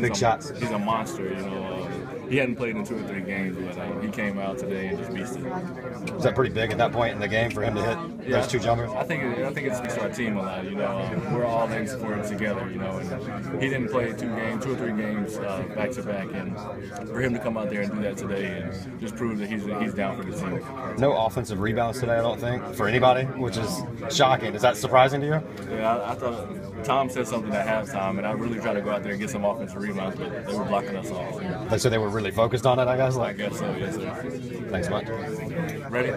Big shots. He's a monster, you know. He hadn't played in two or three games, but uh, he came out today and just beasted. Was that pretty big at that point in the game for him to hit Yeah, those two jumpers? I think it, I think it speaks to our team a lot. You know, uh, we're all in it together. You know, and he didn't play two games, two or three games uh, back to back, and for him to come out there and do that today and just prove that he's he's down for the team. No offensive rebounds today, I don't think, for anybody, which is shocking. Is that surprising to you? Yeah, I, I thought Tom said something at halftime, and I really tried to go out there and get some offensive rebounds, but they were blocking us off. So they were really focused on it, I guess. Like, I guess so. Yes, thanks much. Ready?